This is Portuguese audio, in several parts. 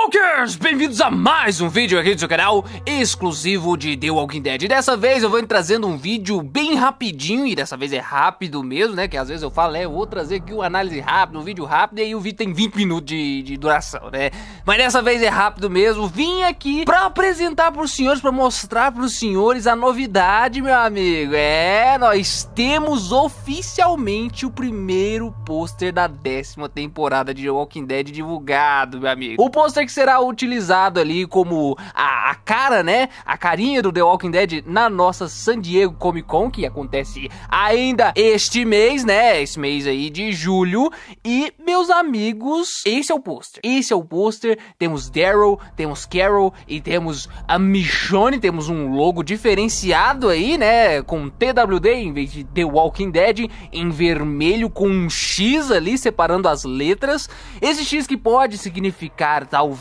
Smokers! Bem-vindos a mais um vídeo aqui do seu canal exclusivo de The Walking Dead. Dessa vez eu vou trazendo um vídeo bem rapidinho, e dessa vez é rápido mesmo, né? Que às vezes eu falo, é, eu vou trazer aqui uma análise rápida, um vídeo rápido, e aí o vídeo tem 20 minutos de, de duração, né? Mas dessa vez é rápido mesmo. Vim aqui pra apresentar pros senhores, pra mostrar pros senhores a novidade, meu amigo. É, nós temos oficialmente o primeiro pôster da décima temporada de The Walking Dead divulgado, meu amigo. O pôster que será utilizado ali como a, a, cara, né? A carinha do The Walking Dead na nossa San Diego Comic Con, que acontece ainda este mês, né? Esse mês aí de julho. E, meus amigos, esse é o pôster. Esse é o pôster. Temos Daryl, temos Carol e temos a Michonne. Temos um logo diferenciado aí, né? Com TWD em vez de The Walking Dead, em vermelho com um X ali separando as letras. Esse X que pode significar talvez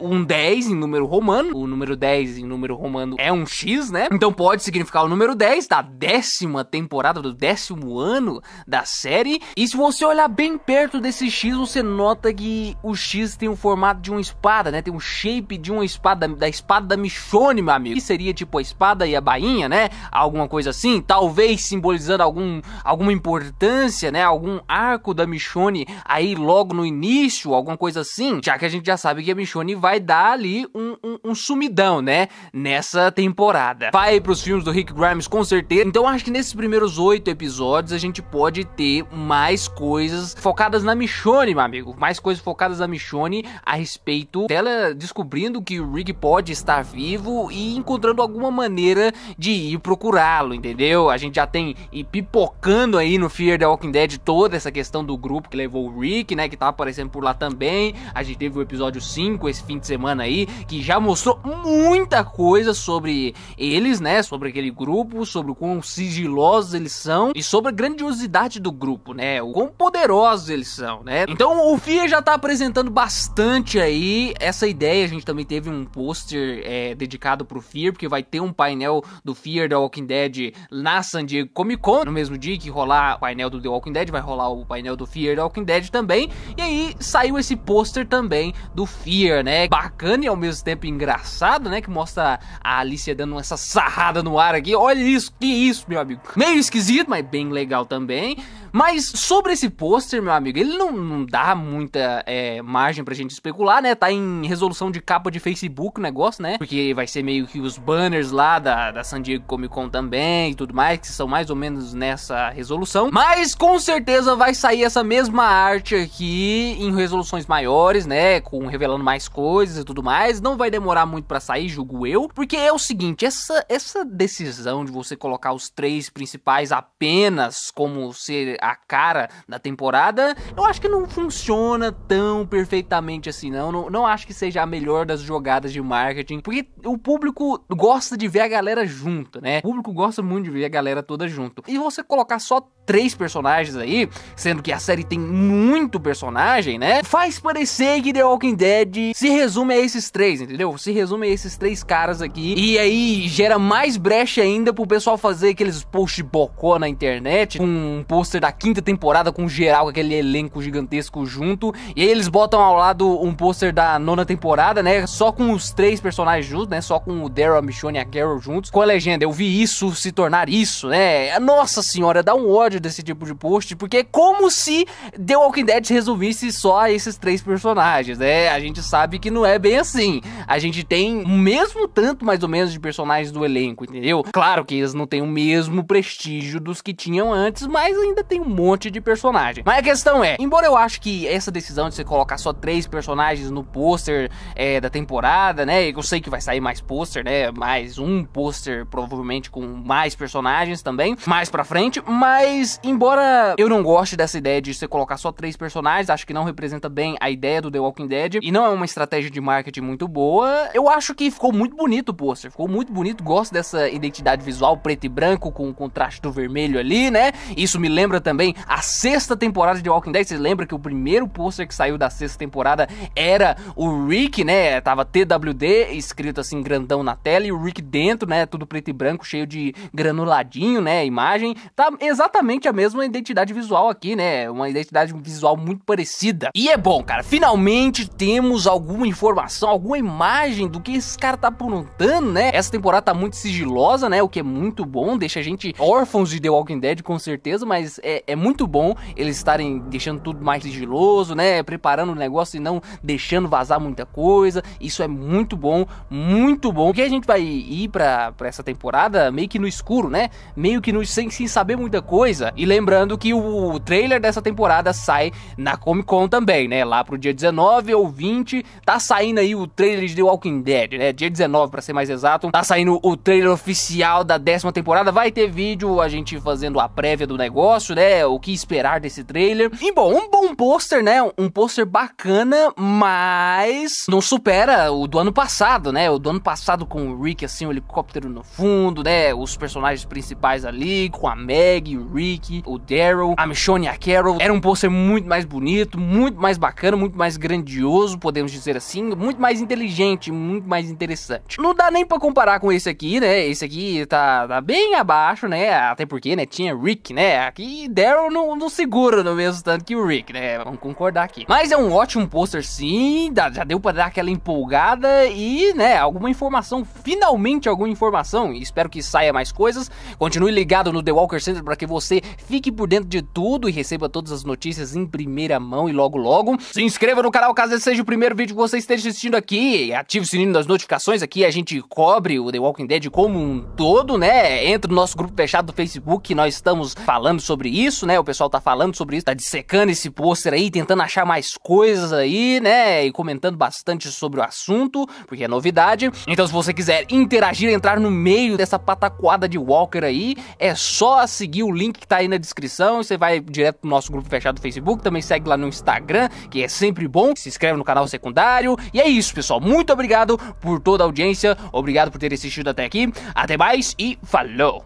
um 10 em número romano. O número 10 em número romano é um X, né? Então pode significar o número 10 da décima temporada, do décimo ano da série. E se você olhar bem perto desse X, você nota que o X tem o formato de uma espada, né? Tem um shape de uma espada, da espada da Michonne, meu amigo. Que seria tipo a espada e a bainha, né? Alguma coisa assim. Talvez simbolizando algum, alguma importância, né? Algum arco da Michonne aí logo no início, alguma coisa assim. Já que a gente já sabe que a Michonne vai dar ali um, um, um sumidão, né? Nessa temporada. Vai pros filmes do Rick Grimes com certeza. Então acho que nesses primeiros oito episódios a gente pode ter mais coisas focadas na Michonne, meu amigo. Mais coisas focadas na Michonne a respeito dela descobrindo que o Rick pode estar vivo e encontrando alguma maneira de ir procurá-lo, entendeu? A gente já tem e pipocando aí no Fear the Walking Dead toda essa questão do grupo que levou o Rick, né? Que tá aparecendo por lá também. A gente teve o episódio 5 esse fim de semana aí, que já mostrou muita coisa sobre eles, né? Sobre aquele grupo, sobre o quão sigilosos eles são e sobre a grandiosidade do grupo, né? O quão poderosos eles são, né? Então o Fear já tá apresentando bastante aí essa ideia. A gente também teve um pôster é, dedicado pro Fear, porque vai ter um painel do Fear The Walking Dead na San Diego Comic Con. No mesmo dia que rolar o painel do The Walking Dead, vai rolar o painel do Fear The Walking Dead também. E aí saiu esse pôster também do Fear, né? Bacana e ao mesmo tempo engraçado, né? Que mostra a Alicia dando essa sarrada no ar aqui. Olha isso, que isso, meu amigo. Meio esquisito, mas bem legal também. Mas sobre esse pôster, meu amigo, ele não, não dá muita é, margem pra gente especular, né? Tá em resolução de capa de Facebook o negócio, né? Porque vai ser meio que os banners lá da, da San Diego Comic Con também e tudo mais, que são mais ou menos nessa resolução. Mas com certeza vai sair essa mesma arte aqui em resoluções maiores, né? Com revelando mais coisas e tudo mais. Não vai demorar muito pra sair, julgo eu. Porque é o seguinte, essa, essa decisão de você colocar os três principais apenas como ser a cara da temporada, eu acho que não funciona tão perfeitamente assim, não. não. Não acho que seja a melhor das jogadas de marketing, porque o público gosta de ver a galera junto, né? O público gosta muito de ver a galera toda junto. E você colocar só três personagens aí, sendo que a série tem muito personagem, né? Faz parecer que The Walking Dead se resume a esses três, entendeu? Se resume a esses três caras aqui. E aí gera mais brecha ainda pro pessoal fazer aqueles post bocó na internet, com um pôster da quinta temporada com geral, com aquele elenco gigantesco junto. E aí eles botam ao lado um pôster da nona temporada, né? Só com os três personagens juntos, né? Só com o Daryl, a Michonne e a Carol juntos. Com a legenda, eu vi isso se tornar isso, né? Nossa senhora, dá um ódio desse tipo de post, porque é como se The Walking Dead resolvesse só esses três personagens, né? A gente sabe que não é bem assim. A gente tem o mesmo tanto, mais ou menos, de personagens do elenco, entendeu? Claro que eles não têm o mesmo prestígio dos que tinham antes, mas ainda tem um monte de personagem. Mas a questão é, embora eu acho que essa decisão de você colocar só três personagens no pôster é, da temporada, né? Eu sei que vai sair mais pôster, né? Mais um pôster, provavelmente com mais personagens também, mais pra frente, mas embora eu não goste dessa ideia de você colocar só três personagens, acho que não representa bem a ideia do The Walking Dead e não é uma estratégia de marketing muito boa, eu acho que ficou muito bonito o pôster, ficou muito bonito, gosto dessa identidade visual preto e branco com o contraste do vermelho ali, né? Isso me lembra também a sexta temporada de Walking Dead. Vocês lembram que o primeiro pôster que saiu da sexta temporada era o Rick, né? Tava TWD escrito assim grandão na tela e o Rick dentro, né? Tudo preto e branco, cheio de granuladinho, né? Imagem. Tá exatamente a mesma identidade visual aqui, né? Uma identidade visual muito parecida. E é bom, cara. Finalmente temos alguma informação, alguma imagem do que esse cara tá aprontando, né? Essa temporada tá muito sigilosa, né? O que é muito bom, deixa a gente órfãos de The Walking Dead com certeza, mas é, é muito bom eles estarem deixando tudo mais sigiloso, né? Preparando o negócio e não deixando vazar muita coisa. Isso é muito bom, muito bom. Que a gente vai ir pra, pra essa temporada meio que no escuro, né? Meio que no, sem, sem saber muita coisa. E lembrando que o, trailer dessa temporada sai na Comic Con também, né? Lá pro dia 19 ou 20, tá saindo aí o trailer de The Walking Dead, né? Dia 19, pra ser mais exato. Tá saindo o trailer oficial da décima temporada. Vai ter vídeo, a gente fazendo a prévia do negócio, né? O que esperar desse trailer. E bom, um bom pôster, né? Um pôster bacana, mas não supera o do ano passado, né? O do ano passado com o Rick, assim, o helicóptero no fundo, né? Os personagens principais ali, com a Meg, o Rick, o Daryl, a Michonne e a Carol. Era um pôster muito mais bonito, muito mais bacana, muito mais grandioso, podemos dizer assim, muito mais inteligente, muito mais interessante. Não dá nem para comparar com esse aqui, né? Esse aqui tá, tá, bem abaixo, né? Até porque, né, tinha Rick, né? Aqui Daryl não, não segura no mesmo tanto que o Rick, né? Vamos concordar aqui. Mas é um ótimo pôster sim, já deu para dar aquela empolgada e, né, alguma informação, finalmente alguma informação. Espero que saia mais coisas. Continue ligado no The Walker Center para que você fique por dentro de tudo e receba todas as notícias em primeira mão e logo logo. Se inscreva no canal caso esse seja o primeiro vídeo que você esteja assistindo aqui. Ative o sininho das notificações aqui, a gente cobre o The Walking Dead como um todo, né? Entra no nosso grupo fechado do Facebook, nós estamos falando sobre isso, né? O pessoal tá falando sobre isso, tá dissecando esse pôster aí, tentando achar mais coisas aí, né? E comentando bastante sobre o assunto, porque é novidade. Então, se você quiser interagir, entrar no meio dessa pataquada de Walker aí, é só seguir o link que tá aí na descrição. Você vai direto pro nosso grupo fechado do Facebook, também segue lá no Instagram, que é sempre bom. Se inscreve no canal secundário. E é isso, pessoal. Muito obrigado por toda a audiência. Obrigado por ter assistido até aqui. Até mais e falou!